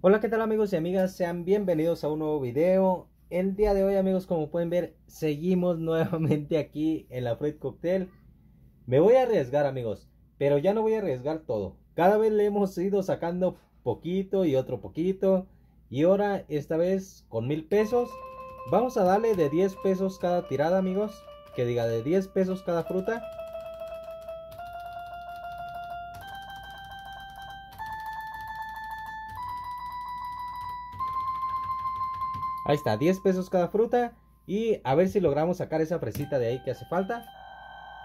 Hola qué tal amigos y amigas, sean bienvenidos a un nuevo video. El día de hoy amigos como pueden ver seguimos nuevamente aquí en la Fruit Cocktail. Me voy a arriesgar amigos, pero ya no voy a arriesgar todo. Cada vez le hemos ido sacando poquito y otro poquito Y ahora esta vez con mil pesos. Vamos a darle de 10 pesos cada tirada amigos. Que diga de 10 pesos cada fruta Ahí está, 10 pesos cada fruta. Y a ver si logramos sacar esa fresita de ahí que hace falta.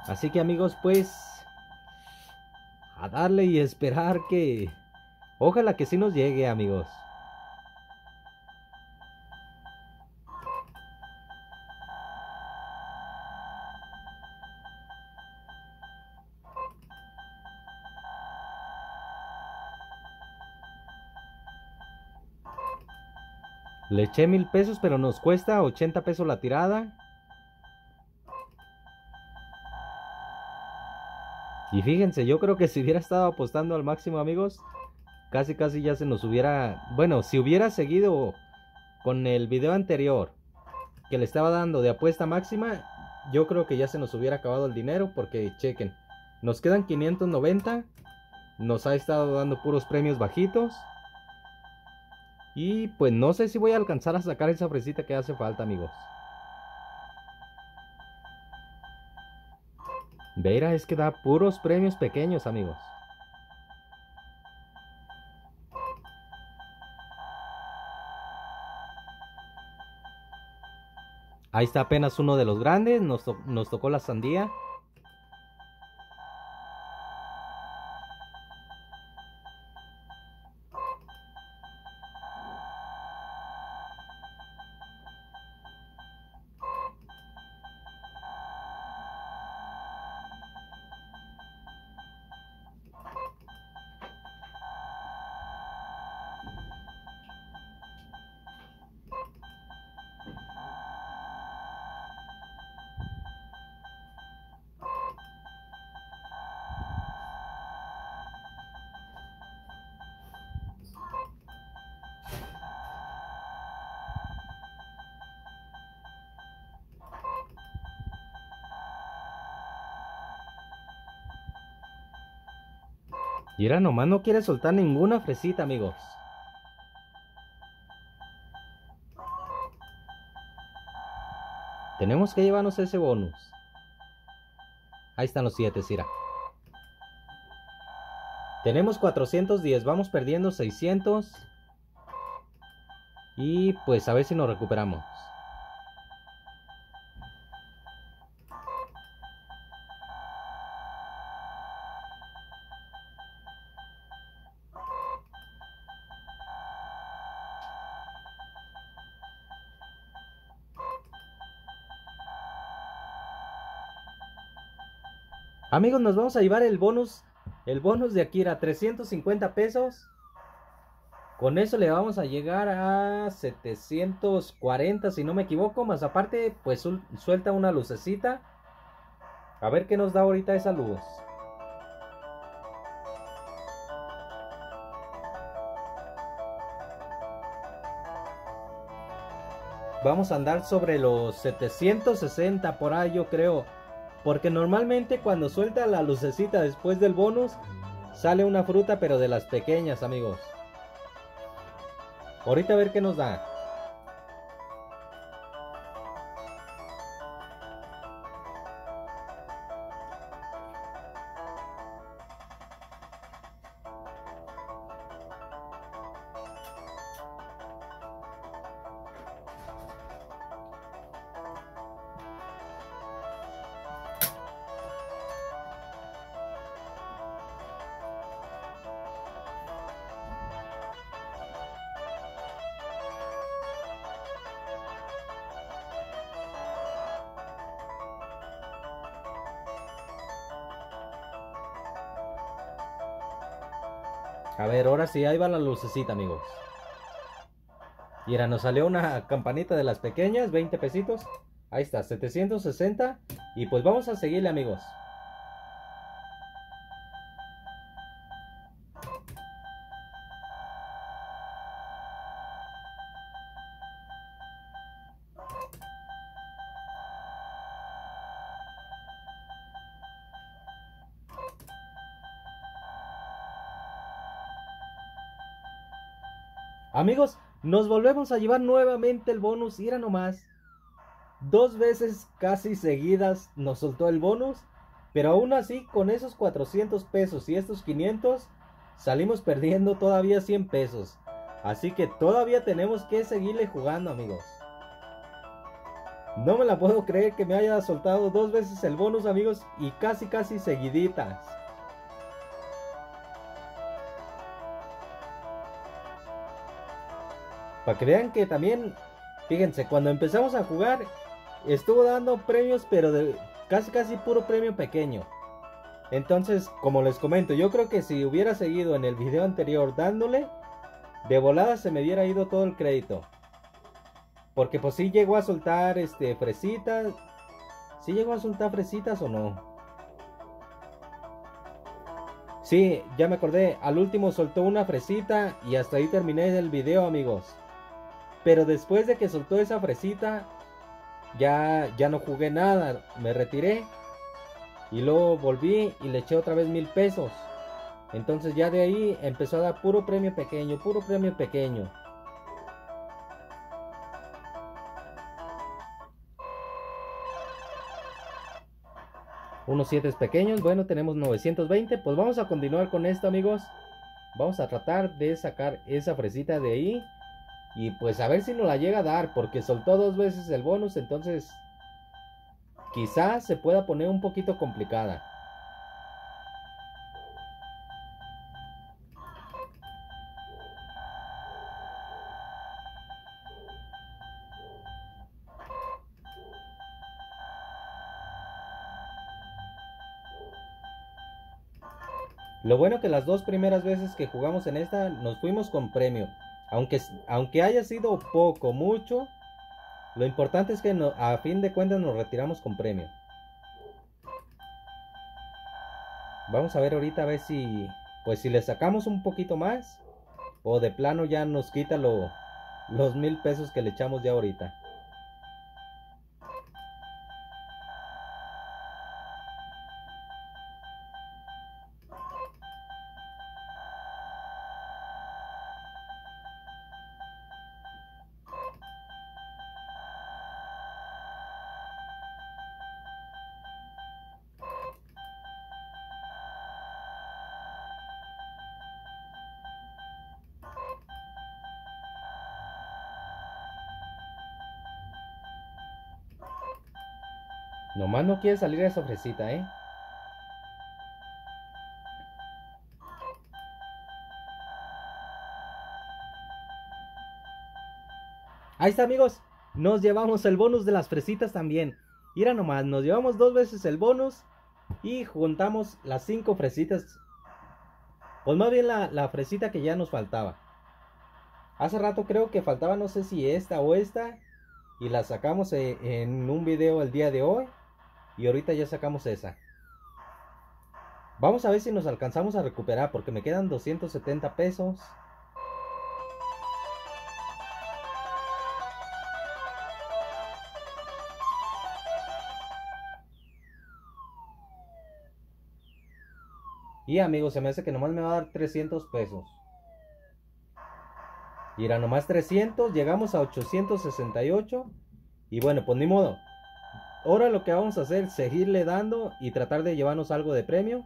Así que amigos, pues... A darle y esperar que... Ojalá que sí nos llegue amigos. Le eché mil pesos, pero nos cuesta 80 pesos la tirada. Y fíjense, yo creo que si hubiera estado apostando al máximo, amigos, casi casi ya se nos hubiera... Bueno, si hubiera seguido con el video anterior que le estaba dando de apuesta máxima, yo creo que ya se nos hubiera acabado el dinero porque chequen, nos quedan 590, nos ha estado dando puros premios bajitos. Y pues no sé si voy a alcanzar a sacar esa fresita que hace falta, amigos. Vera es que da puros premios pequeños, amigos. Ahí está apenas uno de los grandes. Nos, nos tocó la sandía. Y era nomás no quiere soltar ninguna fresita, amigos. Tenemos que llevarnos ese bonus. Ahí están los 7, Sira. Tenemos 410, vamos perdiendo 600. Y pues a ver si nos recuperamos. Amigos, nos vamos a llevar el bonus. El bonus de Akira, 350 pesos. Con eso le vamos a llegar a 740, si no me equivoco. Más aparte, pues suelta una lucecita. A ver qué nos da ahorita esa luz. Vamos a andar sobre los 760 por ahí, yo creo. Porque normalmente cuando suelta la lucecita después del bonus, sale una fruta pero de las pequeñas, amigos. Ahorita a ver qué nos da. A ver, ahora sí, ahí va la lucecita, amigos. Ahora nos salió una campanita de las pequeñas, 20 pesitos. Ahí está, 760. Y pues vamos a seguirle, amigos. Amigos, nos volvemos a llevar nuevamente el bonus. Y era nomás. Dos veces casi seguidas nos soltó el bonus. Pero aún así, con esos 400 pesos y estos 500, salimos perdiendo todavía 100 pesos. Así que todavía tenemos que seguirle jugando, amigos. No me la puedo creer que me haya soltado dos veces el bonus, amigos, y casi casi seguiditas. Para que vean que también, fíjense, cuando empezamos a jugar, estuvo dando premios, pero de casi casi puro premio pequeño. Entonces, como les comento, yo creo que si hubiera seguido en el video anterior dándole, de volada se me hubiera ido todo el crédito. Porque pues sí llegó a soltar este fresitas. ¿Sí llegó a soltar fresitas o no? Sí, ya me acordé. Al último soltó una fresita y hasta ahí terminé el video, amigos. Pero después de que soltó esa fresita, ya, ya no jugué nada. Me retiré. Y luego volví y le eché otra vez mil pesos. Entonces ya de ahí empezó a dar puro premio pequeño, puro premio pequeño. Unos 7 pequeños, bueno tenemos 920, pues vamos a continuar con esto amigos. Vamos a tratar de sacar esa fresita de ahí. Y pues a ver si nos la llega a dar, porque soltó dos veces el bonus, entonces quizás se pueda poner un poquito complicada. Lo bueno que las dos primeras veces que jugamos en esta nos fuimos con premio. Aunque, aunque haya sido poco, mucho, lo importante es que a fin de cuentas nos retiramos con premio. Vamos a ver ahorita a ver si, pues si le sacamos un poquito más o de plano ya nos quita los mil pesos que le echamos ya ahorita. Nomás no quiere salir esa fresita, ¿eh? Ahí está, amigos. Nos llevamos el bonus de las fresitas también. Mira nomás, nos llevamos dos veces el bonus. Y juntamos las cinco fresitas. Pues más bien la, la fresita que ya nos faltaba. Hace rato creo que faltaba, no sé si esta o esta. Y la sacamos eh, en un video el día de hoy. Y ahorita ya sacamos esa. Vamos a ver si nos alcanzamos a recuperar porque me quedan 270 pesos. Y amigos, se me hace que nomás me va a dar 300 pesos. Y era nomás 300, llegamos a 868. Y bueno, pues ni modo. Ahora lo que vamos a hacer es seguirle dando y tratar de llevarnos algo de premio.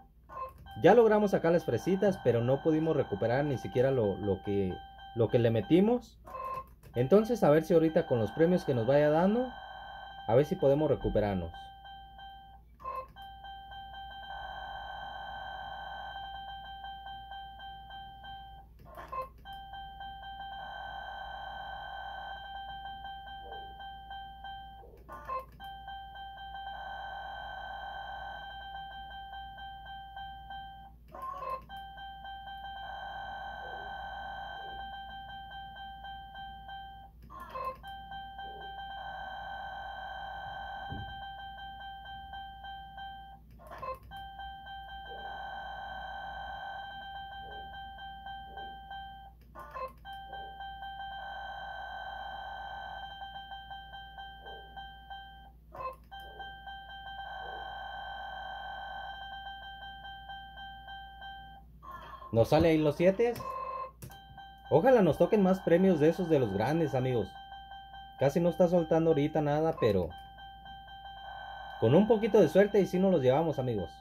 Ya logramos sacar las fresitas, pero no pudimos recuperar ni siquiera lo, que, lo que le metimos. Entonces a ver si ahorita con los premios que nos vaya dando, a ver si podemos recuperarnos. Nos sale ahí los 7. Ojalá nos toquen más premios de esos de los grandes, amigos. Casi no está soltando ahorita nada, pero con un poquito de suerte y si nos los llevamos, amigos.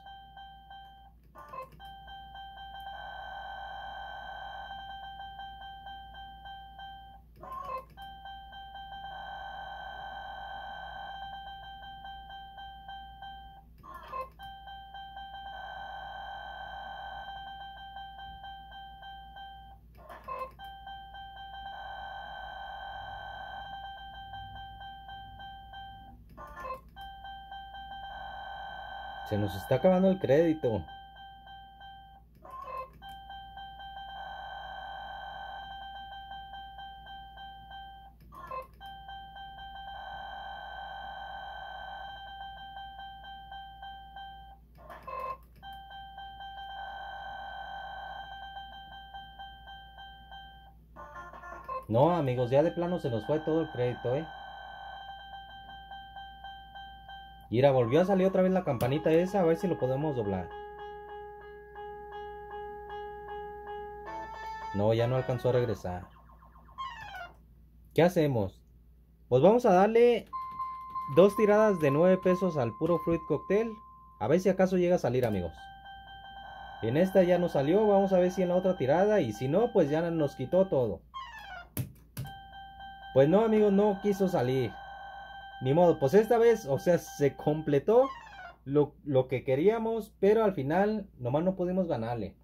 Se nos está acabando el crédito. No, amigos, ya de plano se nos fue todo el crédito, ¿eh? Mira, volvió a salir otra vez la campanita esa, a ver si lo podemos doblar. No, ya no alcanzó a regresar. ¿Qué hacemos? Pues vamos a darle dos tiradas de 9 pesos al puro fruit cocktail. A ver si acaso llega a salir, amigos. En esta ya no salió, vamos a ver si en la otra tirada. Y si no, pues ya nos quitó todo. Pues no, amigos, no quiso salir. Ni modo, pues esta vez, o sea, se completó lo, lo que queríamos, pero al final nomás no pudimos ganarle.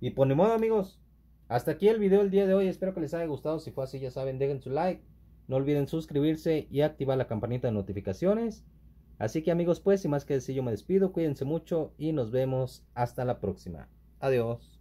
Y por ni modo, amigos, hasta aquí el video del día de hoy. Espero que les haya gustado. Si fue así, ya saben, dejen su like. No olviden suscribirse y activar la campanita de notificaciones. Así que amigos, pues, sin más que decir, yo me despido. Cuídense mucho y nos vemos hasta la próxima. Adiós.